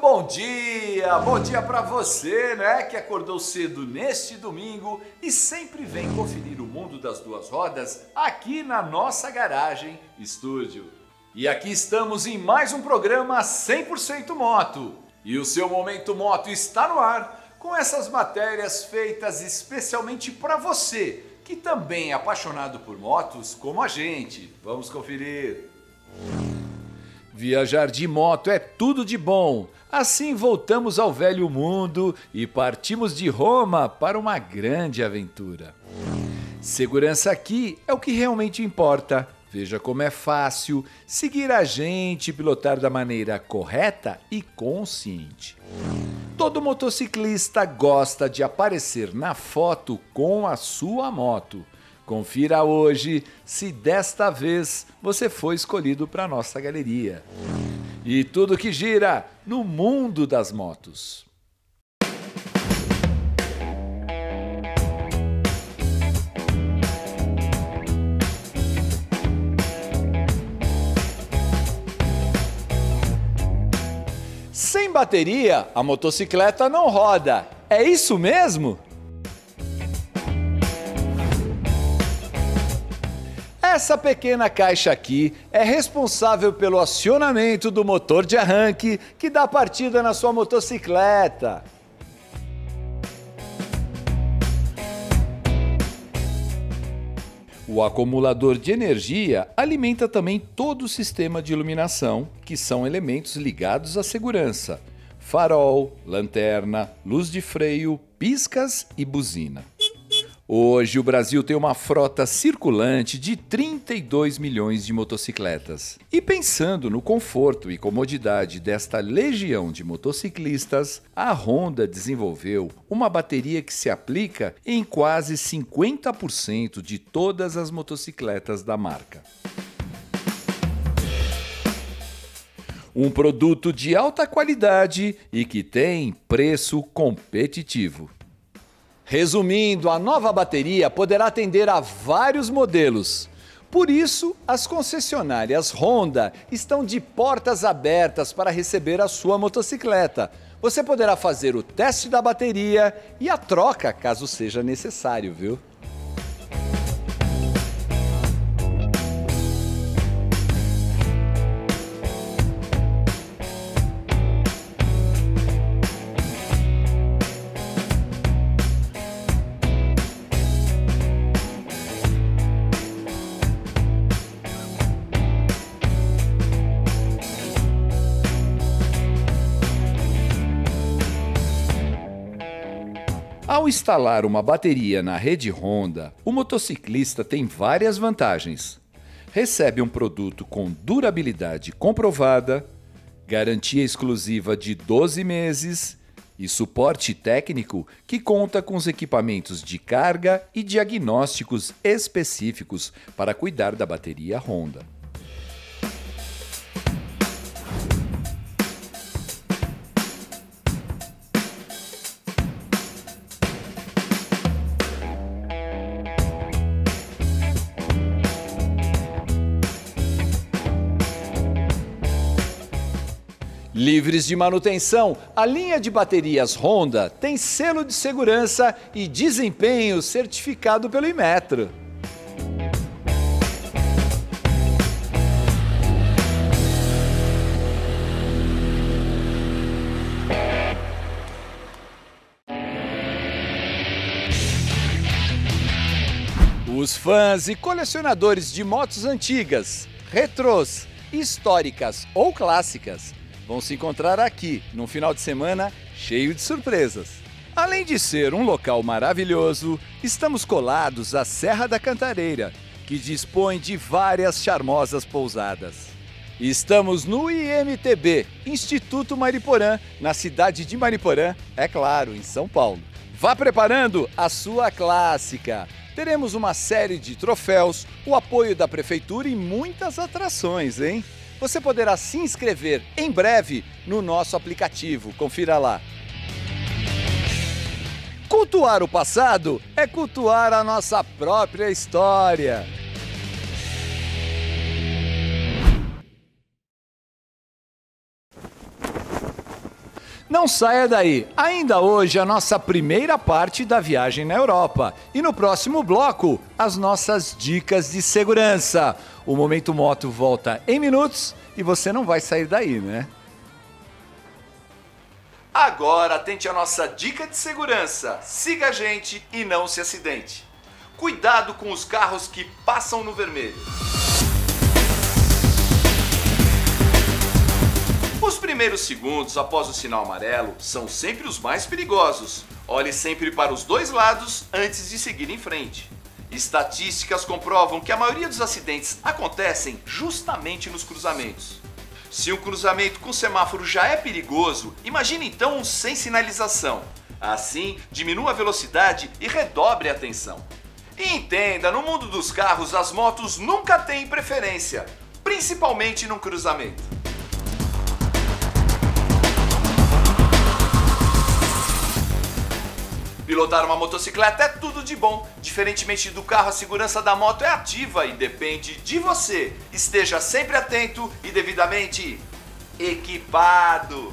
bom dia! Bom dia para você, né, que acordou cedo neste domingo e sempre vem conferir o mundo das duas rodas aqui na nossa garagem estúdio. E aqui estamos em mais um programa 100% moto. E o seu momento moto está no ar com essas matérias feitas especialmente para você, que também é apaixonado por motos como a gente. Vamos conferir. Viajar de moto é tudo de bom. Assim voltamos ao velho mundo e partimos de Roma para uma grande aventura. Segurança aqui é o que realmente importa. Veja como é fácil seguir a gente e pilotar da maneira correta e consciente. Todo motociclista gosta de aparecer na foto com a sua moto. Confira hoje se desta vez você foi escolhido para nossa galeria. E tudo que gira no mundo das motos. Sem bateria, a motocicleta não roda. É isso mesmo? Essa pequena caixa aqui é responsável pelo acionamento do motor de arranque que dá partida na sua motocicleta. O acumulador de energia alimenta também todo o sistema de iluminação, que são elementos ligados à segurança: farol, lanterna, luz de freio, piscas e buzina. Hoje o Brasil tem uma frota circulante de 32 milhões de motocicletas. E pensando no conforto e comodidade desta legião de motociclistas, a Honda desenvolveu uma bateria que se aplica em quase 50% de todas as motocicletas da marca. Um produto de alta qualidade e que tem preço competitivo. Resumindo, a nova bateria poderá atender a vários modelos. Por isso, as concessionárias Honda estão de portas abertas para receber a sua motocicleta. Você poderá fazer o teste da bateria e a troca, caso seja necessário, viu? Instalar uma bateria na rede Honda, o motociclista tem várias vantagens. Recebe um produto com durabilidade comprovada, garantia exclusiva de 12 meses e suporte técnico que conta com os equipamentos de carga e diagnósticos específicos para cuidar da bateria Honda. Livres de manutenção, a linha de baterias Honda tem selo de segurança e desempenho certificado pelo Imetro. Os fãs e colecionadores de motos antigas, retrôs, históricas ou clássicas vão se encontrar aqui num final de semana cheio de surpresas. Além de ser um local maravilhoso, estamos colados à Serra da Cantareira, que dispõe de várias charmosas pousadas. Estamos no IMTB, Instituto Mariporã, na cidade de Mariporã, é claro, em São Paulo. Vá preparando a sua clássica. Teremos uma série de troféus, o apoio da prefeitura e muitas atrações, hein? Você poderá se inscrever em breve no nosso aplicativo. Confira lá. Cultuar o passado é cultuar a nossa própria história. Não saia daí. Ainda hoje a nossa primeira parte da viagem na Europa. E no próximo bloco, as nossas dicas de segurança. O Momento Moto volta em minutos e você não vai sair daí, né? Agora atente a nossa dica de segurança. Siga a gente e não se acidente. Cuidado com os carros que passam no vermelho. Os primeiros segundos após o sinal amarelo são sempre os mais perigosos. Olhe sempre para os dois lados antes de seguir em frente. Estatísticas comprovam que a maioria dos acidentes acontecem justamente nos cruzamentos. Se um cruzamento com semáforo já é perigoso, imagine então um sem sinalização. Assim, diminua a velocidade e redobre a atenção. E entenda, no mundo dos carros, as motos nunca têm preferência, principalmente no cruzamento. Pilotar uma motocicleta é tudo de bom. Diferentemente do carro, a segurança da moto é ativa e depende de você. Esteja sempre atento e devidamente equipado.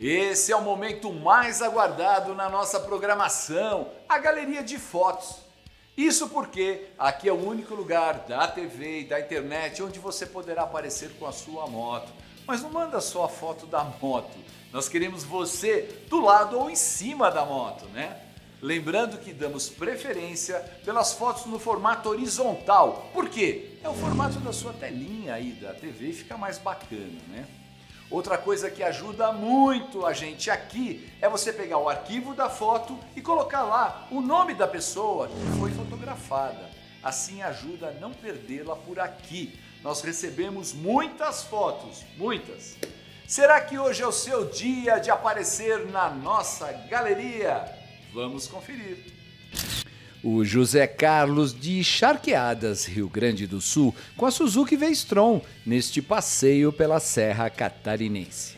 Esse é o momento mais aguardado na nossa programação, a galeria de fotos. Isso porque aqui é o único lugar da TV e da internet onde você poderá aparecer com a sua moto. Mas não manda só a foto da moto. Nós queremos você do lado ou em cima da moto, né? Lembrando que damos preferência pelas fotos no formato horizontal. Por quê? É o formato da sua telinha aí da TV fica mais bacana, né? Outra coisa que ajuda muito a gente aqui é você pegar o arquivo da foto e colocar lá o nome da pessoa que foi fotografada. Assim ajuda a não perdê-la por aqui. Nós recebemos muitas fotos, muitas. Será que hoje é o seu dia de aparecer na nossa galeria? Vamos conferir. O José Carlos de Charqueadas, Rio Grande do Sul, com a Suzuki V-Strom neste passeio pela Serra Catarinense.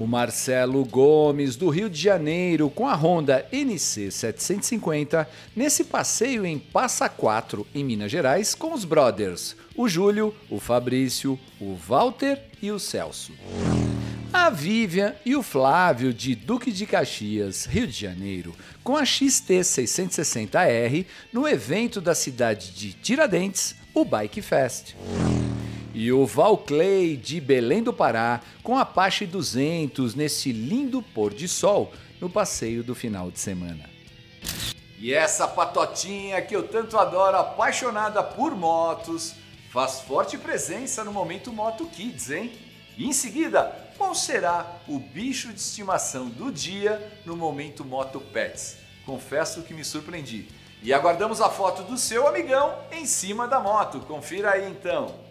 O Marcelo Gomes, do Rio de Janeiro, com a Honda NC 750, nesse passeio em Passa Quatro, em Minas Gerais, com os brothers, o Júlio, o Fabrício, o Walter e o Celso a Vivian e o Flávio de Duque de Caxias, Rio de Janeiro, com a XT660R no evento da cidade de Tiradentes, o Bike Fest. E o Valclay de Belém do Pará com a Apache 200 nesse lindo pôr de sol no passeio do final de semana. E essa patotinha que eu tanto adoro, apaixonada por motos, faz forte presença no Momento Moto Kids, hein? E em seguida, qual será o bicho de estimação do dia no momento Moto Pets? Confesso que me surpreendi. E aguardamos a foto do seu amigão em cima da moto. Confira aí então.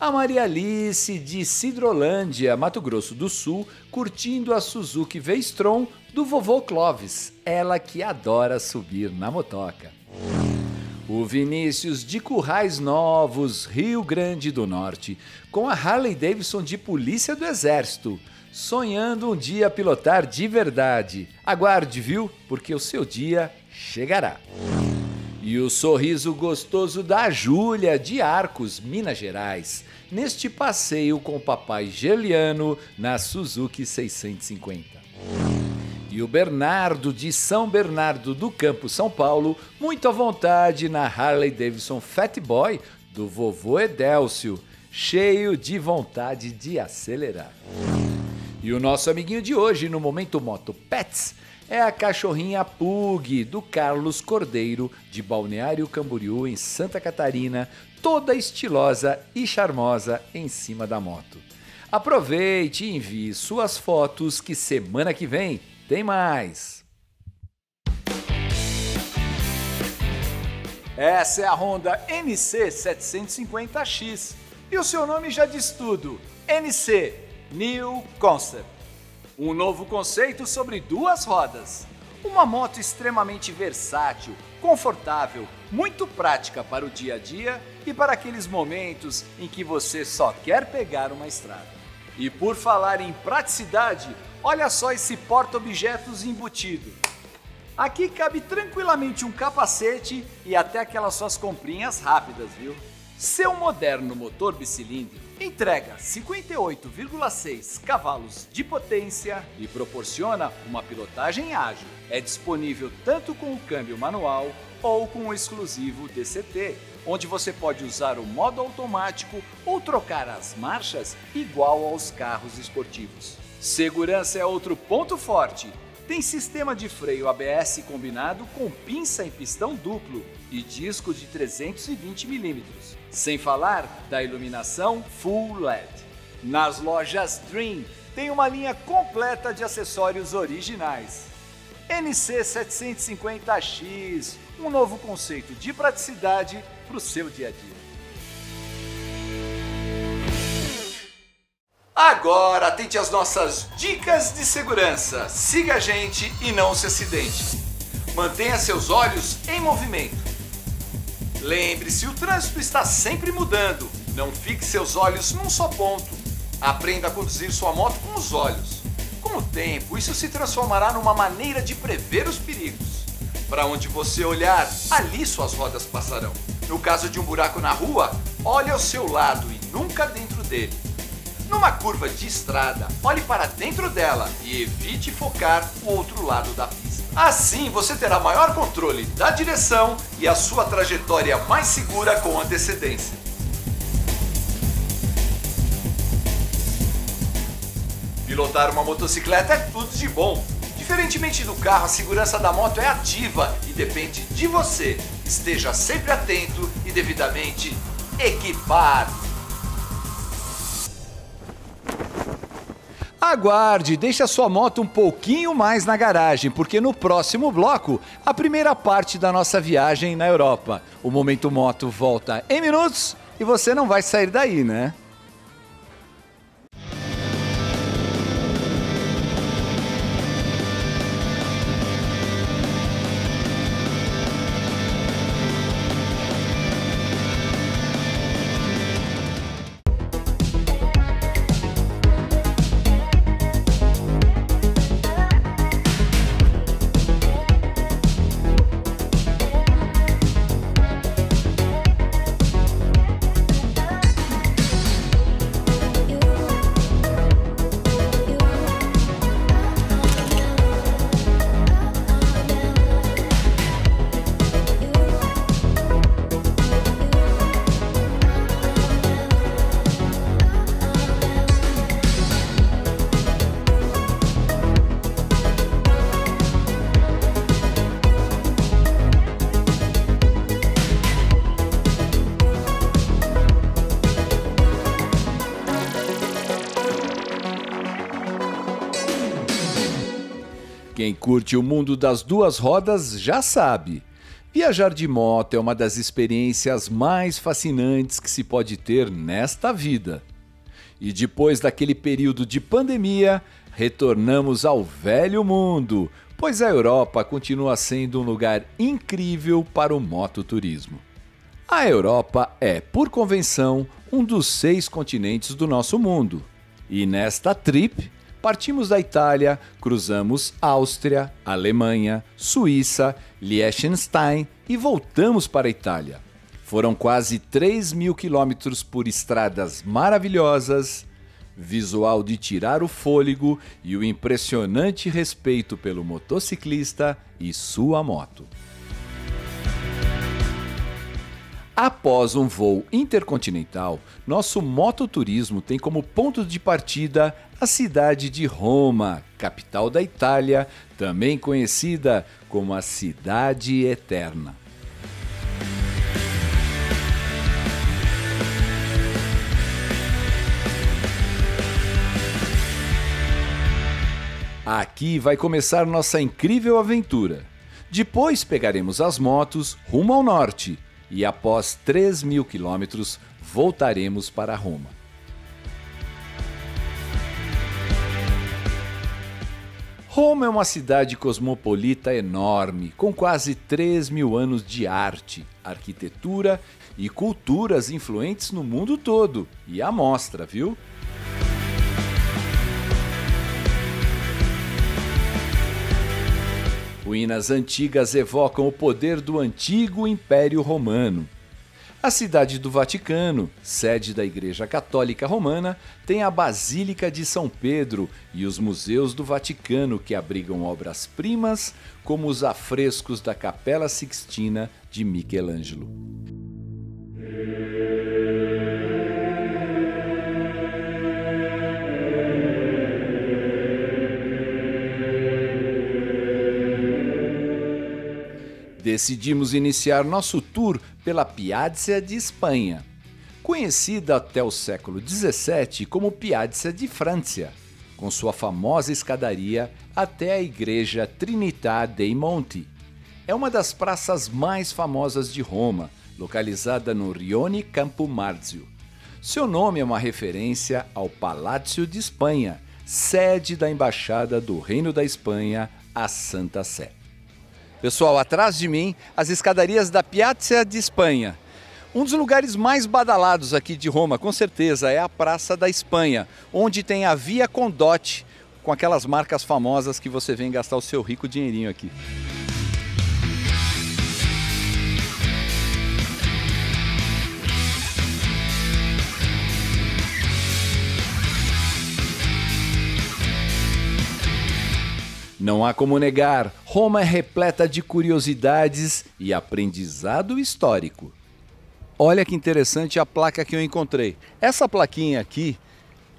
A Maria Alice de Cidrolândia, Mato Grosso do Sul, curtindo a Suzuki V-Strom do vovô Clóvis, ela que adora subir na motoca. O Vinícius de Currais Novos, Rio Grande do Norte, com a Harley Davidson de Polícia do Exército, sonhando um dia pilotar de verdade. Aguarde, viu? Porque o seu dia chegará. E o sorriso gostoso da Júlia de Arcos, Minas Gerais, neste passeio com o papai Geliano na Suzuki 650 e o Bernardo de São Bernardo do Campo, São Paulo, muito à vontade na Harley Davidson Fat Boy do vovô Edélcio, cheio de vontade de acelerar. E o nosso amiguinho de hoje no Momento Moto Pets é a cachorrinha Pug do Carlos Cordeiro de Balneário Camboriú em Santa Catarina, toda estilosa e charmosa em cima da moto. Aproveite e envie suas fotos que semana que vem tem mais! Essa é a Honda NC 750X e o seu nome já diz tudo: NC New Concept. Um novo conceito sobre duas rodas. Uma moto extremamente versátil, confortável, muito prática para o dia a dia e para aqueles momentos em que você só quer pegar uma estrada. E por falar em praticidade, Olha só esse porta-objetos embutido. Aqui cabe tranquilamente um capacete e até aquelas suas comprinhas rápidas, viu? Seu moderno motor bicilíndrico entrega 58,6 cavalos de potência e proporciona uma pilotagem ágil. É disponível tanto com o câmbio manual ou com o exclusivo DCT, onde você pode usar o modo automático ou trocar as marchas igual aos carros esportivos. Segurança é outro ponto forte. Tem sistema de freio ABS combinado com pinça em pistão duplo e disco de 320 mm, sem falar da iluminação Full LED. Nas lojas Dream tem uma linha completa de acessórios originais. NC 750X, um novo conceito de praticidade para o seu dia a dia. Agora atente às nossas dicas de segurança. Siga a gente e não se acidente. Mantenha seus olhos em movimento. Lembre-se, o trânsito está sempre mudando. Não fixe seus olhos num só ponto. Aprenda a conduzir sua moto com os olhos. Com o tempo, isso se transformará numa maneira de prever os perigos. Para onde você olhar, ali suas rodas passarão. No caso de um buraco na rua, olhe ao seu lado e nunca dentro dele. Numa curva de estrada, olhe para dentro dela e evite focar o outro lado da pista. Assim você terá maior controle da direção e a sua trajetória mais segura com antecedência. Pilotar uma motocicleta é tudo de bom. Diferentemente do carro, a segurança da moto é ativa e depende de você. Esteja sempre atento e devidamente equipado. Aguarde, deixe a sua moto um pouquinho mais na garagem, porque no próximo bloco, a primeira parte da nossa viagem na Europa. O Momento Moto volta em minutos e você não vai sair daí, né? Quem curte o mundo das duas rodas já sabe. Viajar de moto é uma das experiências mais fascinantes que se pode ter nesta vida. E depois daquele período de pandemia, retornamos ao velho mundo, pois a Europa continua sendo um lugar incrível para o mototurismo. A Europa é, por convenção, um dos seis continentes do nosso mundo. E nesta trip, Partimos da Itália, cruzamos Áustria, Alemanha, Suíça, Liechtenstein e voltamos para a Itália. Foram quase 3 mil quilômetros por estradas maravilhosas, visual de tirar o fôlego e o impressionante respeito pelo motociclista e sua moto. Após um voo intercontinental, nosso mototurismo tem como ponto de partida a cidade de Roma, capital da Itália, também conhecida como a Cidade Eterna. Aqui vai começar nossa incrível aventura. Depois pegaremos as motos rumo ao norte e após 3 mil quilômetros voltaremos para Roma. Roma é uma cidade cosmopolita enorme, com quase 3 mil anos de arte, arquitetura e culturas influentes no mundo todo. E a mostra, viu? Ruínas antigas evocam o poder do antigo Império Romano. A cidade do Vaticano, sede da Igreja Católica Romana, tem a Basílica de São Pedro e os museus do Vaticano, que abrigam obras-primas como os afrescos da Capela Sixtina de Michelangelo. Decidimos iniciar nosso tour pela Piazza de Espanha, conhecida até o século XVII como Piazza de Francia, com sua famosa escadaria até a igreja Trinità dei Monti. É uma das praças mais famosas de Roma, localizada no Rione Campo Marzio. Seu nome é uma referência ao Palácio de Espanha, sede da Embaixada do Reino da Espanha à Santa Sé. Pessoal, atrás de mim, as escadarias da Piazza de Espanha. Um dos lugares mais badalados aqui de Roma, com certeza, é a Praça da Espanha, onde tem a Via Condotti, com aquelas marcas famosas que você vem gastar o seu rico dinheirinho aqui. Não há como negar, Roma é repleta de curiosidades e aprendizado histórico. Olha que interessante a placa que eu encontrei. Essa plaquinha aqui,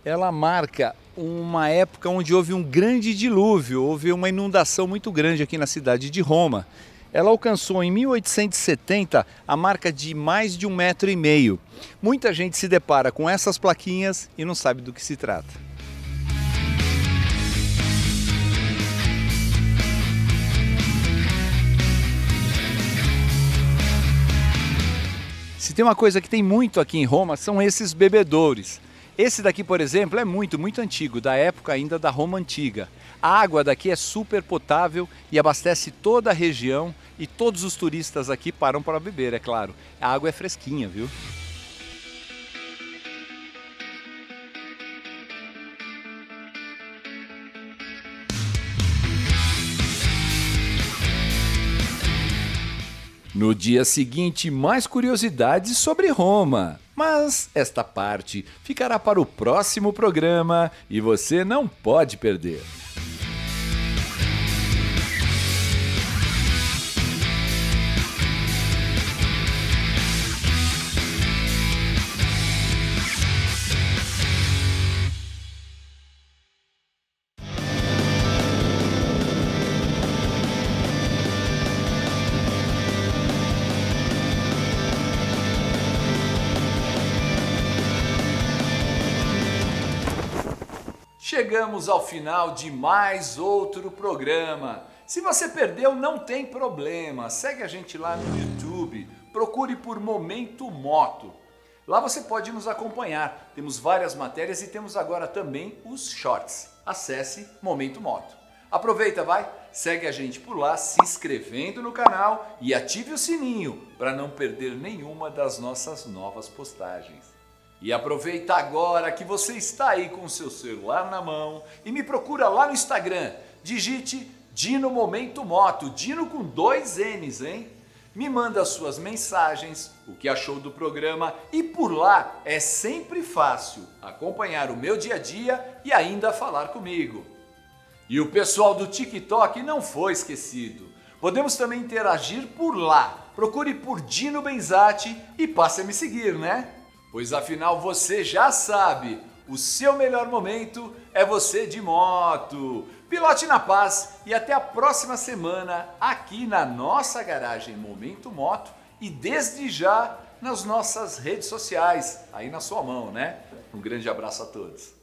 ela marca uma época onde houve um grande dilúvio, houve uma inundação muito grande aqui na cidade de Roma. Ela alcançou em 1870 a marca de mais de um metro e meio. Muita gente se depara com essas plaquinhas e não sabe do que se trata. Tem uma coisa que tem muito aqui em Roma, são esses bebedouros. Esse daqui, por exemplo, é muito, muito antigo, da época ainda da Roma Antiga. A água daqui é super potável e abastece toda a região e todos os turistas aqui param para beber, é claro. A água é fresquinha, viu? No dia seguinte, mais curiosidades sobre Roma. Mas esta parte ficará para o próximo programa e você não pode perder. Chegamos ao final de mais outro programa. Se você perdeu, não tem problema. Segue a gente lá no YouTube. Procure por Momento Moto. Lá você pode nos acompanhar. Temos várias matérias e temos agora também os shorts. Acesse Momento Moto. Aproveita, vai, segue a gente por lá, se inscrevendo no canal e ative o sininho para não perder nenhuma das nossas novas postagens. E aproveita agora que você está aí com o seu celular na mão e me procura lá no Instagram. Digite Dino Momento Moto, Dino com dois N's, hein? Me manda suas mensagens, o que achou do programa e por lá é sempre fácil acompanhar o meu dia a dia e ainda falar comigo. E o pessoal do TikTok não foi esquecido. Podemos também interagir por lá. Procure por Dino Benzati e passe a me seguir, né? Pois afinal você já sabe, o seu melhor momento é você de moto. Pilote na paz e até a próxima semana aqui na nossa garagem Momento Moto e desde já nas nossas redes sociais, aí na sua mão, né? Um grande abraço a todos.